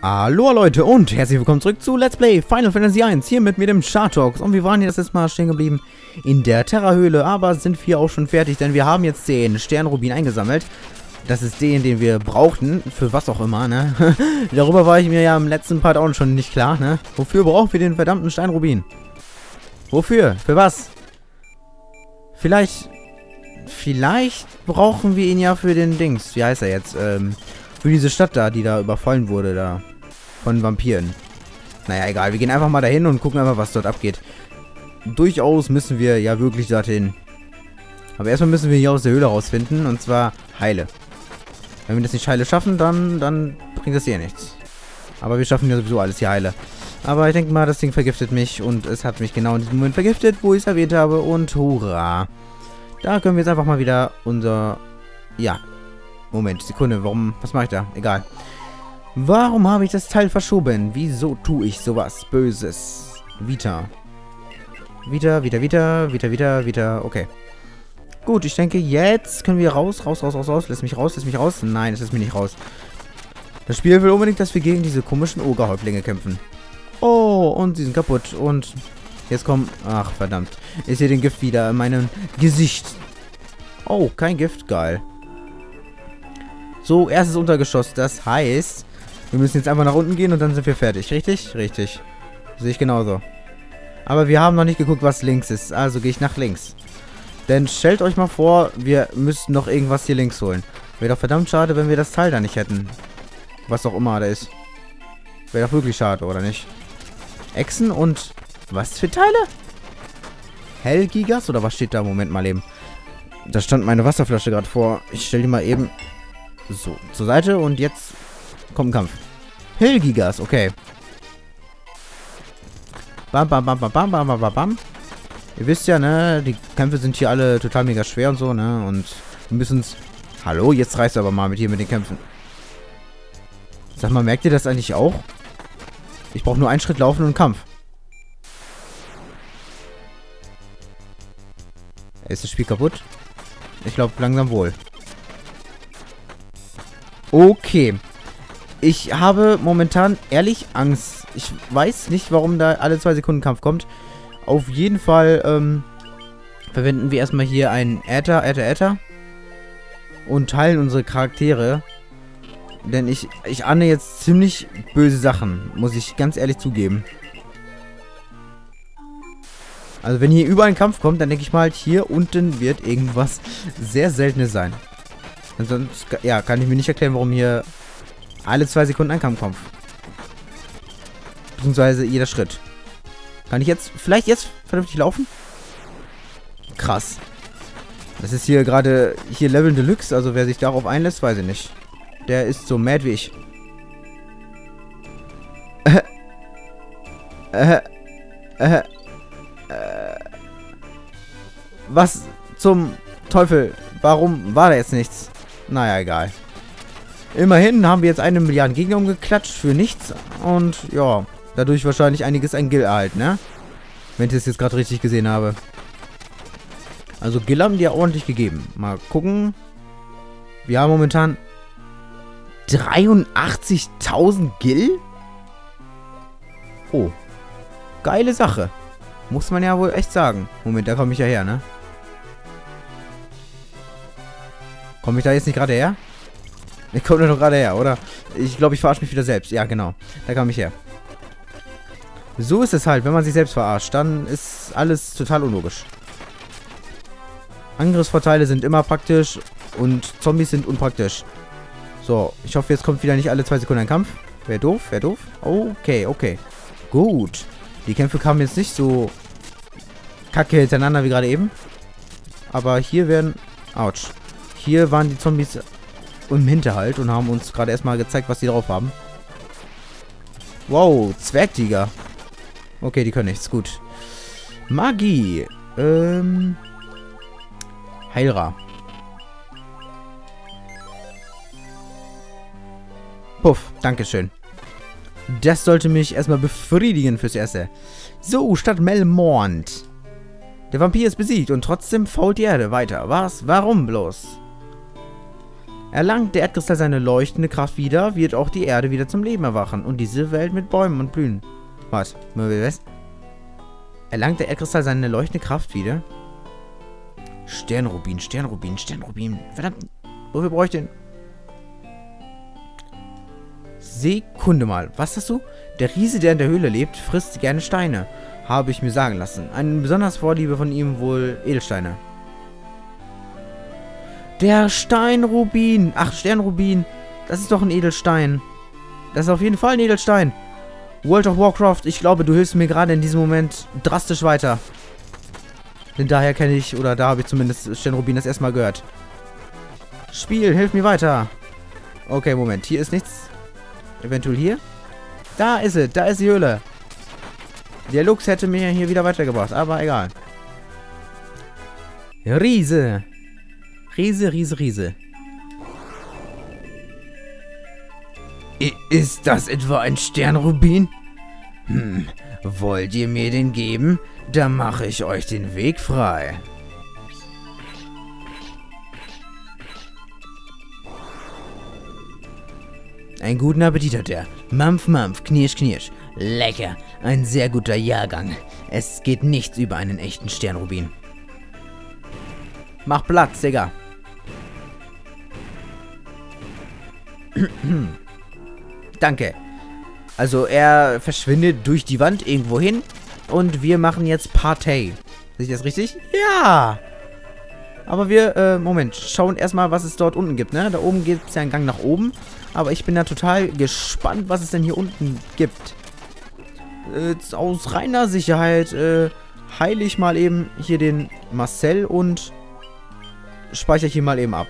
Hallo Leute und herzlich willkommen zurück zu Let's Play Final Fantasy 1 hier mit mir dem Chartox und wir waren hier das letzte Mal stehen geblieben in der Terra-Höhle, aber sind wir auch schon fertig, denn wir haben jetzt den Sternrubin eingesammelt. Das ist den, den wir brauchten, für was auch immer, ne? Darüber war ich mir ja im letzten Part auch schon nicht klar, ne? Wofür brauchen wir den verdammten Steinrubin? Wofür? Für was? Vielleicht, vielleicht brauchen wir ihn ja für den Dings, wie heißt er jetzt, ähm... Für diese Stadt da, die da überfallen wurde, da. Von Vampiren. Naja, egal. Wir gehen einfach mal dahin und gucken einfach, was dort abgeht. Durchaus müssen wir ja wirklich dorthin. Aber erstmal müssen wir hier aus der Höhle rausfinden. Und zwar Heile. Wenn wir das nicht Heile schaffen, dann, dann bringt das hier nichts. Aber wir schaffen ja sowieso alles hier Heile. Aber ich denke mal, das Ding vergiftet mich. Und es hat mich genau in diesem Moment vergiftet, wo ich es erwähnt habe. Und hurra. Da können wir jetzt einfach mal wieder unser... Ja, Moment, Sekunde, warum, was mache ich da? Egal. Warum habe ich das Teil verschoben? Wieso tue ich sowas Böses? Vita. Vita, Vita, Vita, Vita, Vita, Vita, okay. Gut, ich denke, jetzt können wir raus, raus, raus, raus, raus. Lass mich raus, lass mich raus. Nein, es lässt mich nicht raus. Das Spiel will unbedingt, dass wir gegen diese komischen Ogerhäuptlinge kämpfen. Oh, und sie sind kaputt. Und jetzt kommen... Ach, verdammt. Ich sehe den Gift wieder in meinem Gesicht. Oh, kein Gift. Geil. So, erstes Untergeschoss. Das heißt, wir müssen jetzt einfach nach unten gehen und dann sind wir fertig. Richtig? Richtig. Sehe ich genauso. Aber wir haben noch nicht geguckt, was links ist. Also gehe ich nach links. Denn stellt euch mal vor, wir müssten noch irgendwas hier links holen. Wäre doch verdammt schade, wenn wir das Teil da nicht hätten. Was auch immer da ist. Wäre doch wirklich schade, oder nicht? Echsen und... Was für Teile? Hellgigas? Oder was steht da? Moment mal eben. Da stand meine Wasserflasche gerade vor. Ich stelle die mal eben so, zur Seite und jetzt kommt ein Kampf. Hillgigas, okay. Bam, bam, bam, bam, bam, bam, bam, bam. Ihr wisst ja, ne, die Kämpfe sind hier alle total mega schwer und so, ne, und wir müssen. Hallo, jetzt reißt aber mal mit hier mit den Kämpfen. Sag mal, merkt ihr das eigentlich auch? Ich brauche nur einen Schritt laufen und Kampf. Ist das Spiel kaputt? Ich glaube langsam wohl. Okay. Ich habe momentan ehrlich Angst. Ich weiß nicht, warum da alle zwei Sekunden Kampf kommt. Auf jeden Fall ähm, verwenden wir erstmal hier einen Äther, Äther, Äther. Und teilen unsere Charaktere. Denn ich, ich ahne jetzt ziemlich böse Sachen. Muss ich ganz ehrlich zugeben. Also wenn hier überall ein Kampf kommt, dann denke ich mal, hier unten wird irgendwas sehr Seltenes sein. Sonst, ja, kann ich mir nicht erklären, warum hier alle zwei Sekunden ein Kampf kommt. Beziehungsweise jeder Schritt. Kann ich jetzt, vielleicht jetzt vernünftig laufen? Krass. Das ist hier gerade, hier Level Deluxe, also wer sich darauf einlässt, weiß ich nicht. Der ist so mad wie ich. Äh, äh, äh, was zum Teufel? Warum war da jetzt nichts? Naja, egal. Immerhin haben wir jetzt eine Milliarde Gegner umgeklatscht für nichts. Und ja, dadurch wahrscheinlich einiges ein Gil erhalten, ne? Wenn ich das jetzt gerade richtig gesehen habe. Also Gil haben die ja ordentlich gegeben. Mal gucken. Wir haben momentan 83.000 Gil? Oh. Geile Sache. Muss man ja wohl echt sagen. Moment, da komme ich ja her, ne? Komme ich da jetzt nicht gerade her? Ich komme doch gerade her, oder? Ich glaube, ich verarsche mich wieder selbst. Ja, genau. Da kam ich her. So ist es halt, wenn man sich selbst verarscht. Dann ist alles total unlogisch. Angriffsvorteile sind immer praktisch und Zombies sind unpraktisch. So, ich hoffe, jetzt kommt wieder nicht alle zwei Sekunden ein Kampf. Wäre doof, wäre doof. Okay, okay. Gut. Die Kämpfe kamen jetzt nicht so kacke hintereinander wie gerade eben. Aber hier werden... Autsch. Hier waren die Zombies im Hinterhalt und haben uns gerade erstmal gezeigt, was die drauf haben. Wow, Zwergtiger. Okay, die können nichts. Gut. Magie. Ähm. Heilra. Puff, Dankeschön. Das sollte mich erstmal befriedigen fürs Erste. So, Stadt Melmont. Der Vampir ist besiegt und trotzdem fault die Erde weiter. Was? Warum bloß? Erlangt der Erdkristall seine leuchtende Kraft wieder, wird auch die Erde wieder zum Leben erwachen und diese Welt mit Bäumen und Blühen. Was? Was? Erlangt der Erdkristall seine leuchtende Kraft wieder? Sternrubin, Sternrubin, Sternrubin. Verdammt, wofür brauche ich den? Sekunde mal. Was hast du? Der Riese, der in der Höhle lebt, frisst gerne Steine. Habe ich mir sagen lassen. Eine besonders Vorliebe von ihm wohl Edelsteine. Der Steinrubin. Ach, Sternrubin. Das ist doch ein Edelstein. Das ist auf jeden Fall ein Edelstein. World of Warcraft, ich glaube, du hilfst mir gerade in diesem Moment drastisch weiter. Denn daher kenne ich, oder da habe ich zumindest Sternrubin das erstmal gehört. Spiel, hilf mir weiter. Okay, Moment. Hier ist nichts. Eventuell hier. Da ist es. Da ist die Höhle. Der Lux hätte mir hier wieder weitergebracht, aber egal. Riese. Riese, Riese, Riese. Ist das etwa ein Sternrubin? Hm, wollt ihr mir den geben? Dann mache ich euch den Weg frei. Einen guten Appetit hat er. Mampf, mampf, knirsch, knirsch. Lecker. Ein sehr guter Jahrgang. Es geht nichts über einen echten Sternrubin. Mach Platz, Digga. Danke. Also er verschwindet durch die Wand irgendwo hin und wir machen jetzt Partei. Sehe ich das richtig? Ja! Aber wir, äh, Moment, schauen erstmal, was es dort unten gibt, ne? Da oben gibt es ja einen Gang nach oben. Aber ich bin da total gespannt, was es denn hier unten gibt. Äh, aus reiner Sicherheit, äh, heile ich mal eben hier den Marcel und speichere hier mal eben ab.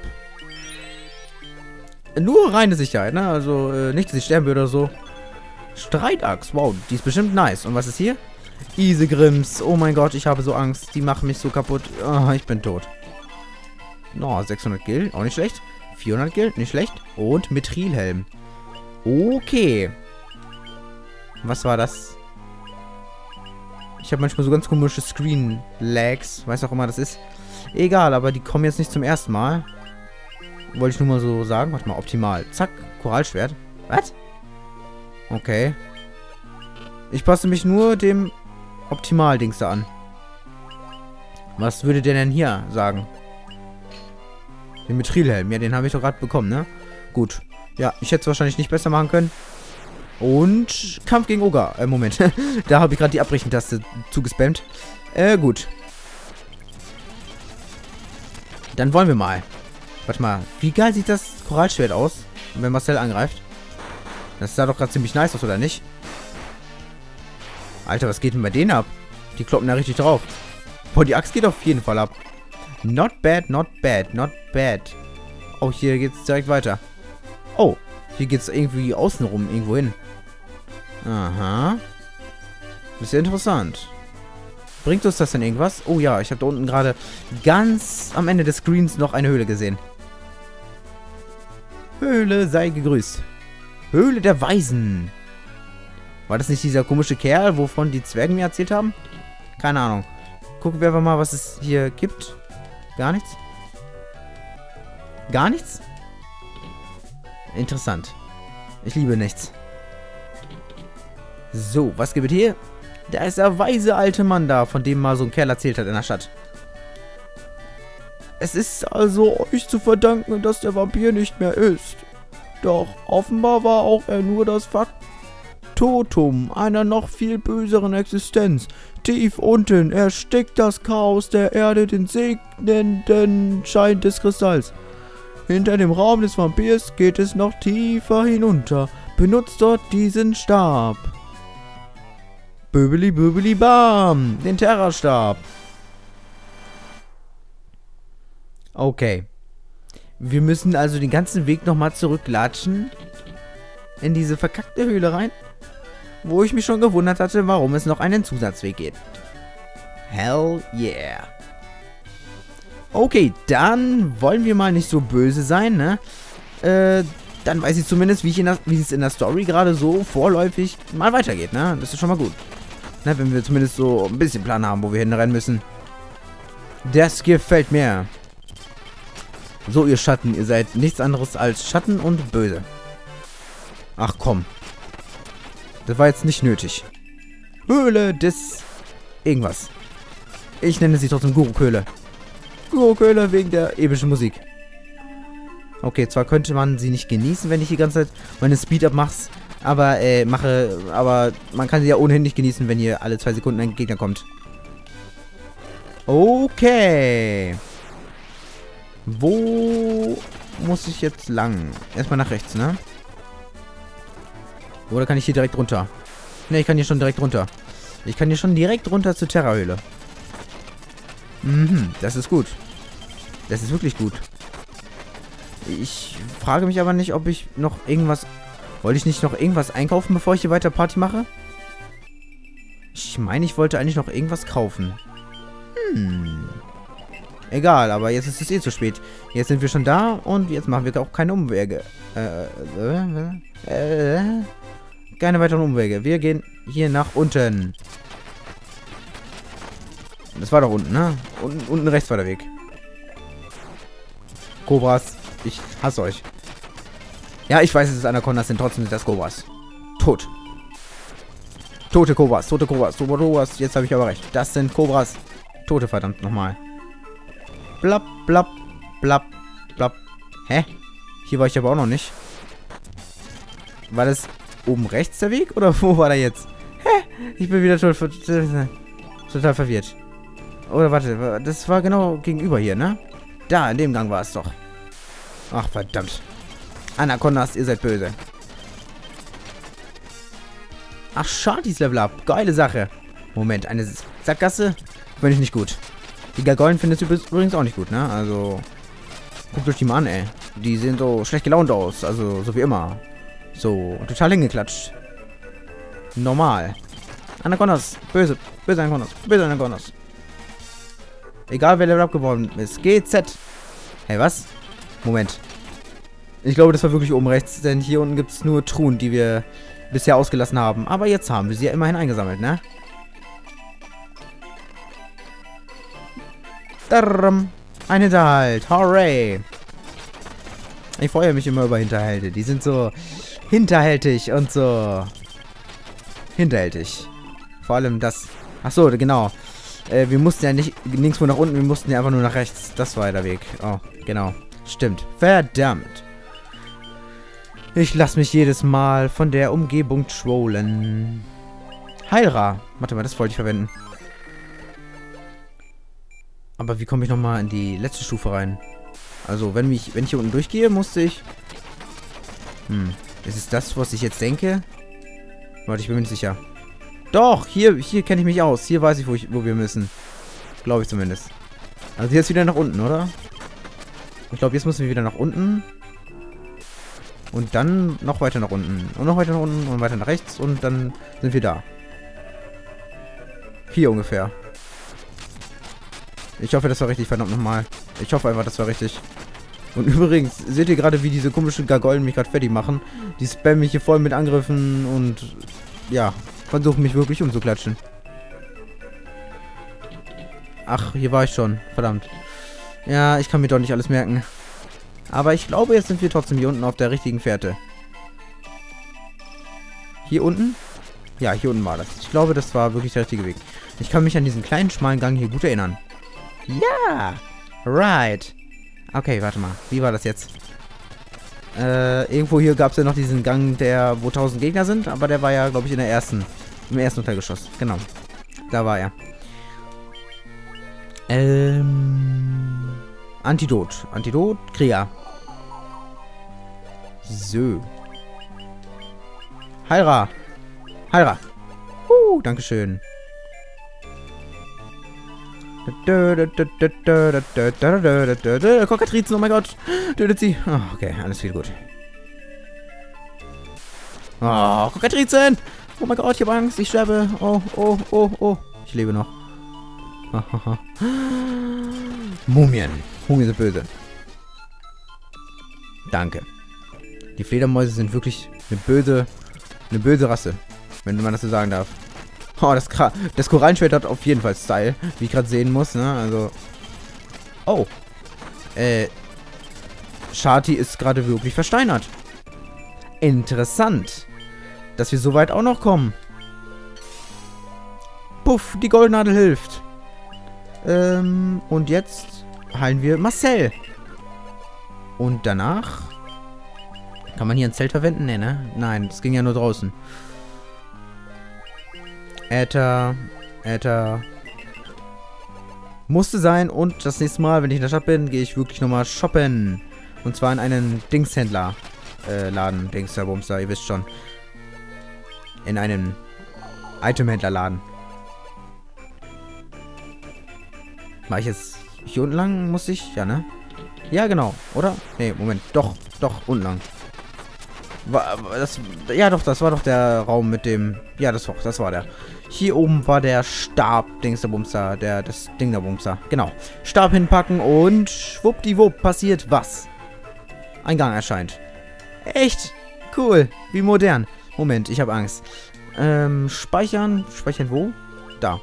Nur reine Sicherheit, ne? Also äh, nicht, dass ich sterben würde oder so. Streitachs, wow, die ist bestimmt nice. Und was ist hier? Isegrims, oh mein Gott, ich habe so Angst. Die machen mich so kaputt. Oh, ich bin tot. No, 600 Gil, auch nicht schlecht. 400 Gil, nicht schlecht. Und Mithrilhelm. Okay. Was war das? Ich habe manchmal so ganz komische Screen-Lags. Weiß auch immer das ist. Egal, aber die kommen jetzt nicht zum ersten Mal. Wollte ich nur mal so sagen. Warte mal, optimal. Zack, Korallschwert. Was? Okay. Ich passe mich nur dem Optimal-Dings da an. Was würde der denn hier sagen? Den Mithrilhelm. Ja, den habe ich doch gerade bekommen, ne? Gut. Ja, ich hätte es wahrscheinlich nicht besser machen können. Und Kampf gegen Oga. Äh, Moment. da habe ich gerade die Abbrechen-Taste zugespammt. Äh, gut. Dann wollen wir mal. Warte mal, wie geil sieht das Korallschwert aus, wenn Marcel angreift? Das sah doch gerade ziemlich nice aus, oder nicht? Alter, was geht denn bei denen ab? Die kloppen da richtig drauf. Boah, die Axt geht auf jeden Fall ab. Not bad, not bad, not bad. Oh, hier geht's direkt weiter. Oh, hier geht's irgendwie außenrum irgendwo hin. Aha. Ist ja interessant. Bringt uns das denn irgendwas? Oh ja, ich habe da unten gerade ganz am Ende des Screens noch eine Höhle gesehen. Höhle sei gegrüßt. Höhle der Weisen. War das nicht dieser komische Kerl, wovon die Zwerge mir erzählt haben? Keine Ahnung. Gucken wir einfach mal, was es hier gibt. Gar nichts? Gar nichts? Interessant. Ich liebe nichts. So, was gibt es hier? Da ist der weise alte Mann da, von dem mal so ein Kerl erzählt hat in der Stadt. Es ist also euch zu verdanken, dass der Vampir nicht mehr ist. Doch offenbar war auch er nur das Faktotum einer noch viel böseren Existenz. Tief unten erstickt das Chaos der Erde den segnenden Schein des Kristalls. Hinter dem Raum des Vampirs geht es noch tiefer hinunter. Benutzt dort diesen Stab. Böbeli, böbeli, bam. Den Terrorstab. Okay. Wir müssen also den ganzen Weg nochmal zurücklatschen. In diese verkackte Höhle rein. Wo ich mich schon gewundert hatte, warum es noch einen Zusatzweg geht. Hell yeah. Okay, dann wollen wir mal nicht so böse sein, ne? Äh, dann weiß ich zumindest, wie, ich in der, wie es in der Story gerade so vorläufig mal weitergeht, ne? Das ist schon mal gut. Ne, wenn wir zumindest so ein bisschen Plan haben, wo wir hinrennen müssen. Das gefällt mir. So, ihr Schatten, ihr seid nichts anderes als Schatten und böse. Ach komm. Das war jetzt nicht nötig. Höhle des... Irgendwas. Ich nenne sie trotzdem Guru-Köhle. Guru-Köhle wegen der epischen Musik. Okay, zwar könnte man sie nicht genießen, wenn ich die ganze Zeit meine Speed-Up mach's, aber, äh, mache, aber man kann sie ja ohnehin nicht genießen, wenn hier alle zwei Sekunden ein Gegner kommt. Okay. Wo muss ich jetzt lang? Erstmal nach rechts, ne? Oder kann ich hier direkt runter? Ne, ich kann hier schon direkt runter. Ich kann hier schon direkt runter zur Terrahöhle. Mhm, das ist gut. Das ist wirklich gut. Ich frage mich aber nicht, ob ich noch irgendwas... Wollte ich nicht noch irgendwas einkaufen, bevor ich hier weiter Party mache? Ich meine, ich wollte eigentlich noch irgendwas kaufen. Hm. Egal, aber jetzt ist es eh zu spät. Jetzt sind wir schon da und jetzt machen wir auch keine Umwege. Äh, äh, äh, äh, keine weiteren Umwege. Wir gehen hier nach unten. Das war doch unten, ne? Unten, unten rechts war der Weg. Kobras. Ich hasse euch. Ja, ich weiß, es ist Anacondas, sind trotzdem sind das Kobras. Tot. Tote Kobras, tote Kobras, tote Kobras. Jetzt habe ich aber recht. Das sind Kobras. Tote, verdammt nochmal. Blab, blab, blab, blab. Hä? Hier war ich aber auch noch nicht. War das oben rechts der Weg? Oder wo war der jetzt? Hä? Ich bin wieder total, total verwirrt. Oder warte, das war genau gegenüber hier, ne? Da, in dem Gang war es doch. Ach, verdammt. Anacondas, ihr seid böse. Ach, Shardys Level Up. Geile Sache. Moment, eine Sackgasse? Finde ich nicht gut. Die Gargolen findest du übrigens auch nicht gut, ne? Also, guckt euch die mal an, ey. Die sehen so schlecht gelaunt aus. Also, so wie immer. So, total hingeklatscht. Normal. Anacondas. Böse. Böse Anacondas. Böse Anacondas. Egal, wer Level Up geworden ist. GZ. Hey, was? Moment. Ich glaube, das war wirklich oben rechts, denn hier unten gibt es nur Truhen, die wir bisher ausgelassen haben. Aber jetzt haben wir sie ja immerhin eingesammelt, ne? Ein Hinterhalt. Hooray. Ich freue mich immer über Hinterhalte. Die sind so hinterhältig und so hinterhältig. Vor allem das... Achso, genau. Äh, wir mussten ja nicht nirgendwo nach unten, wir mussten ja einfach nur nach rechts. Das war ja der Weg. Oh, genau. Stimmt. Verdammt. Ich lasse mich jedes Mal von der Umgebung trollen. Heilra. Warte mal, das wollte ich verwenden. Aber wie komme ich nochmal in die letzte Stufe rein? Also, wenn, mich, wenn ich hier unten durchgehe, musste ich... Hm. Ist es das, was ich jetzt denke? Warte, ich bin mir nicht sicher. Doch, hier, hier kenne ich mich aus. Hier weiß ich, wo, ich, wo wir müssen. Glaube ich zumindest. Also jetzt wieder nach unten, oder? Ich glaube, jetzt müssen wir wieder nach unten. Und dann noch weiter nach unten. Und noch weiter nach unten und weiter nach rechts. Und dann sind wir da. Hier ungefähr. Ich hoffe, das war richtig, verdammt nochmal. Ich hoffe einfach, das war richtig. Und übrigens, seht ihr gerade, wie diese komischen Gargolen mich gerade fertig machen? Die spammen mich hier voll mit Angriffen und ja, versuchen mich wirklich umzuklatschen. Ach, hier war ich schon. Verdammt. Ja, ich kann mir doch nicht alles merken. Aber ich glaube, jetzt sind wir trotzdem hier unten auf der richtigen Fährte. Hier unten? Ja, hier unten war das. Ich glaube, das war wirklich der richtige Weg. Ich kann mich an diesen kleinen, schmalen Gang hier gut erinnern. Ja! Right. Okay, warte mal. Wie war das jetzt? Äh, irgendwo hier gab es ja noch diesen Gang, der, wo 1000 Gegner sind, aber der war ja, glaube ich, in der ersten, im ersten Untergeschoss. Genau. Da war er. Ähm, Antidot. Antidot, Krieger. So. Heira. Heira. Uh, Dankeschön. Kokatrizen, oh mein Gott. Tötet sie. Oh, okay, alles viel gut. Oh, Kokatrizen. Oh mein Gott, ich habe Angst. Ich sterbe. Oh, oh, oh, oh. Ich lebe noch. Mumien. Mumien sind böse. Danke. Die Fledermäuse sind wirklich eine böse, eine böse Rasse. Wenn man das so sagen darf. Oh, das, das Korallenschwert hat auf jeden Fall Style, wie ich gerade sehen muss, ne? Also. Oh. Äh. Shati ist gerade wirklich versteinert. Interessant. Dass wir so weit auch noch kommen. Puff, die Goldnadel hilft. Ähm, und jetzt heilen wir Marcel. Und danach... Kann man hier ein Zelt verwenden? Nee, ne? Nein, das ging ja nur draußen. Äther, Äther. Musste sein und das nächste Mal, wenn ich in der Stadt bin, gehe ich wirklich nochmal shoppen. Und zwar in einen Dingshändler. Äh, Laden, Dingster, Bumster, ihr wisst schon. In einen Itemhändlerladen. War ich jetzt hier unten lang? Muss ich? Ja, ne? Ja, genau. Oder? Ne, Moment. Doch, doch, unten lang. War, das, ja, doch, das war doch der Raum mit dem... Ja, das, das war der. Hier oben war der Stab, Dings der das Ding der Bumster. Genau. Stab hinpacken und schwuppdiwupp passiert was. Ein Gang erscheint. Echt? Cool. Wie modern. Moment, ich habe Angst. Ähm, speichern. Speichern wo? Da.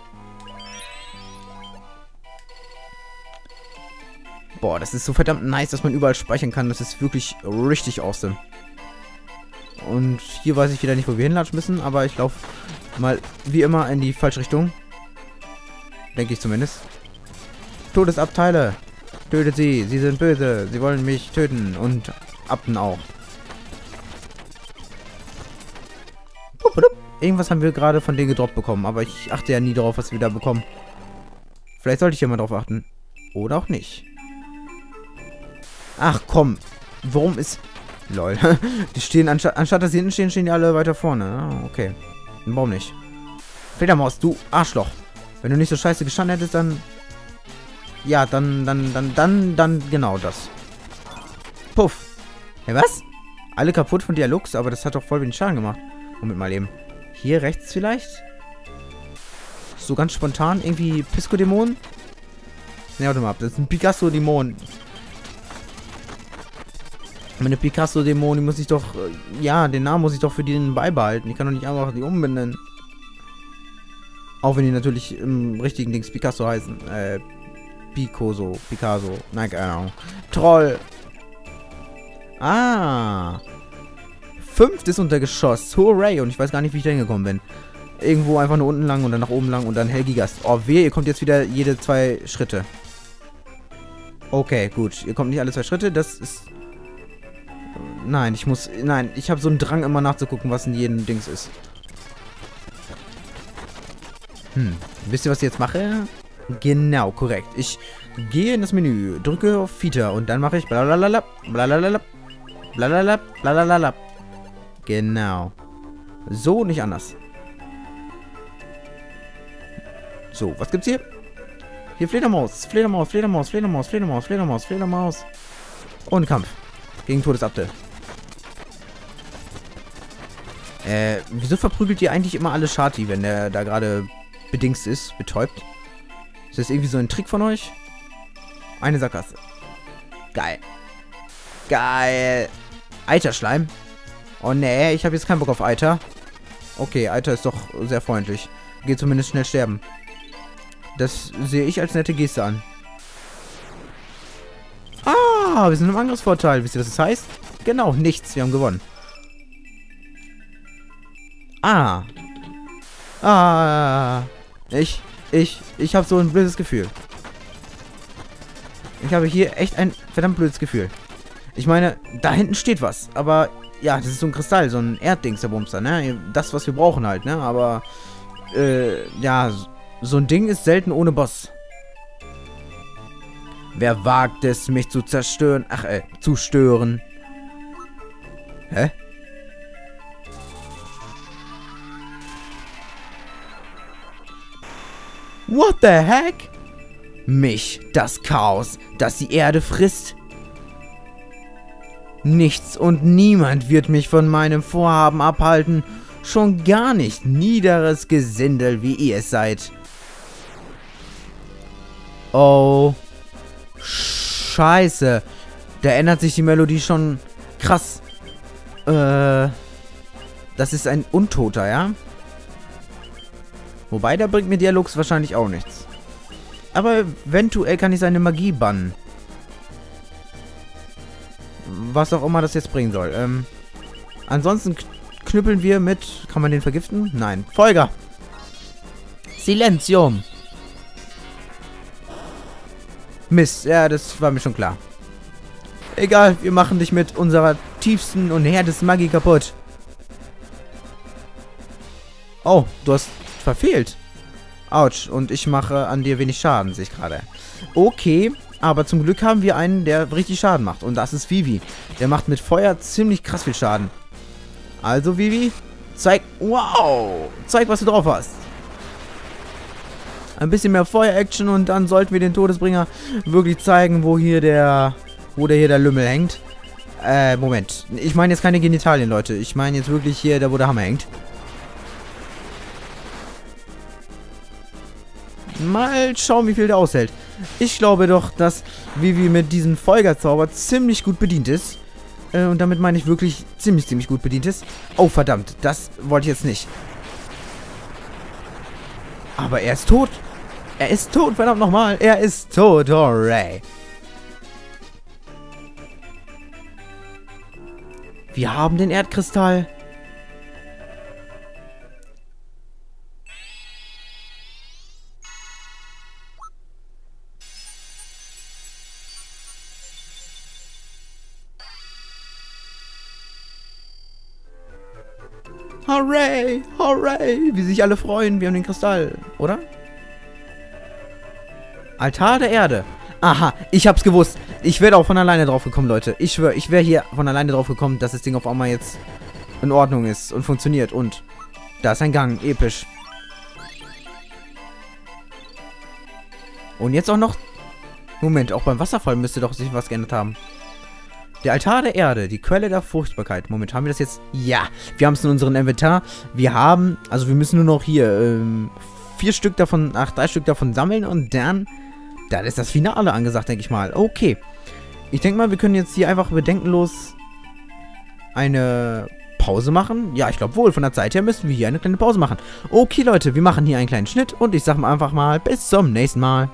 Boah, das ist so verdammt nice, dass man überall speichern kann. Das ist wirklich richtig awesome. Und hier weiß ich wieder nicht, wo wir hinlatschen müssen, aber ich laufe mal wie immer in die falsche Richtung. Denke ich zumindest. Todesabteile. Tötet sie. Sie sind böse. Sie wollen mich töten. Und Abten auch. Irgendwas haben wir gerade von denen gedroppt bekommen, aber ich achte ja nie darauf, was wir da bekommen. Vielleicht sollte ich ja mal drauf achten. Oder auch nicht. Ach komm. Warum ist... Lol. die stehen, anstatt, anstatt dass sie hinten stehen, stehen die alle weiter vorne. Ah, okay. Warum nicht? Fledermaus, du Arschloch. Wenn du nicht so scheiße gestanden hättest, dann... Ja, dann, dann, dann, dann, dann genau das. Puff. Hey, was? Alle kaputt von Dialogs, aber das hat doch voll wenig Schaden gemacht. Moment mal eben. Hier rechts vielleicht? So ganz spontan irgendwie Pisco-Dämon? Ne, warte mal Das ist ein Picasso-Dämon. Meine Picasso-Dämon, die muss ich doch... Äh, ja, den Namen muss ich doch für den beibehalten. Ich kann doch nicht einfach die umbenennen. Auch wenn die natürlich im richtigen Dings Picasso heißen. Äh, Picoso, Picasso. Nein, keine Ahnung. Troll. Ah. Fünftes Untergeschoss. Hooray. Und ich weiß gar nicht, wie ich da hingekommen bin. Irgendwo einfach nur unten lang und dann nach oben lang und dann Helgigast. Oh, weh, ihr kommt jetzt wieder jede zwei Schritte. Okay, gut. Ihr kommt nicht alle zwei Schritte. Das ist Nein, ich muss... Nein, ich habe so einen Drang, immer nachzugucken, was in jedem Dings ist. Hm. Wisst ihr, was ich jetzt mache? Genau, korrekt. Ich gehe in das Menü, drücke auf Feature und dann mache ich blalalala, blalalala, blalalala, blalalala. Genau. So, nicht anders. So, was gibt's hier? Hier Fledermaus, Fledermaus, Fledermaus, Fledermaus, Fledermaus, Fledermaus, Fledermaus. Und Kampf. Gegen Todesabte. Äh, wieso verprügelt ihr eigentlich immer alle Shati, wenn der da gerade bedingst ist, betäubt? Ist das irgendwie so ein Trick von euch? Eine Sackgasse. Geil. Geil. Eiterschleim. Oh nee, ich habe jetzt keinen Bock auf Eiter. Okay, Eiter ist doch sehr freundlich. Geht zumindest schnell sterben. Das sehe ich als nette Geste an. Ah, wir sind im Angriffsvorteil. Wisst ihr, was das heißt? Genau, nichts. Wir haben gewonnen. Ah. Ah. Ich, ich, ich habe so ein blödes Gefühl. Ich habe hier echt ein verdammt blödes Gefühl. Ich meine, da hinten steht was. Aber, ja, das ist so ein Kristall, so ein Erddings, der Bumster, ne? Das, was wir brauchen halt, ne? Aber, äh, ja, so ein Ding ist selten ohne Boss. Wer wagt es, mich zu zerstören? Ach, äh, zu stören. Hä? What the heck? Mich, das Chaos, das die Erde frisst? Nichts und niemand wird mich von meinem Vorhaben abhalten. Schon gar nicht niederes Gesindel, wie ihr es seid. Oh Scheiße. Da ändert sich die Melodie schon krass. Äh, das ist ein Untoter, ja? Wobei, der bringt mir Dialogs wahrscheinlich auch nichts. Aber eventuell kann ich seine Magie bannen. Was auch immer das jetzt bringen soll. Ähm, ansonsten knüppeln wir mit... Kann man den vergiften? Nein. Folger! Silenzium! Mist, ja, das war mir schon klar. Egal, wir machen dich mit unserer tiefsten und härtesten Magie kaputt. Oh, du hast verfehlt. Autsch, und ich mache an dir wenig Schaden, sehe ich gerade. Okay, aber zum Glück haben wir einen, der richtig Schaden macht. Und das ist Vivi. Der macht mit Feuer ziemlich krass viel Schaden. Also, Vivi, zeig... Wow! Zeig, was du drauf hast. Ein bisschen mehr Feuer-Action und dann sollten wir den Todesbringer wirklich zeigen, wo hier der... Wo der hier der Lümmel hängt. Äh, Moment. Ich meine jetzt keine Genitalien, Leute. Ich meine jetzt wirklich hier, da wo der Hammer hängt. Mal schauen, wie viel der aushält. Ich glaube doch, dass Vivi mit diesem Folgerzauber ziemlich gut bedient ist. Äh, und damit meine ich wirklich ziemlich, ziemlich gut bedient ist. Oh, verdammt. Das wollte ich jetzt nicht. Aber er ist tot. Er ist tot, verdammt nochmal. Er ist tot, hooray. Wir haben den Erdkristall. Hooray! Hooray! Wie sich alle freuen, wir haben den Kristall, oder? Altar der Erde. Aha, ich hab's gewusst. Ich werde auch von alleine drauf gekommen, Leute. Ich schwöre, ich wäre hier von alleine drauf gekommen, dass das Ding auf einmal jetzt in Ordnung ist und funktioniert. Und da ist ein Gang, episch. Und jetzt auch noch... Moment, auch beim Wasserfall müsste doch sich was geändert haben. Der Altar der Erde, die Quelle der Fruchtbarkeit. Moment, haben wir das jetzt? Ja, wir haben es in unserem Inventar. Wir haben, also wir müssen nur noch hier ähm, vier Stück davon, ach, drei Stück davon sammeln und dann, dann ist das Finale angesagt, denke ich mal. Okay. Ich denke mal, wir können jetzt hier einfach bedenkenlos eine Pause machen. Ja, ich glaube wohl, von der Zeit her müssen wir hier eine kleine Pause machen. Okay, Leute, wir machen hier einen kleinen Schnitt und ich sage mal einfach mal bis zum nächsten Mal.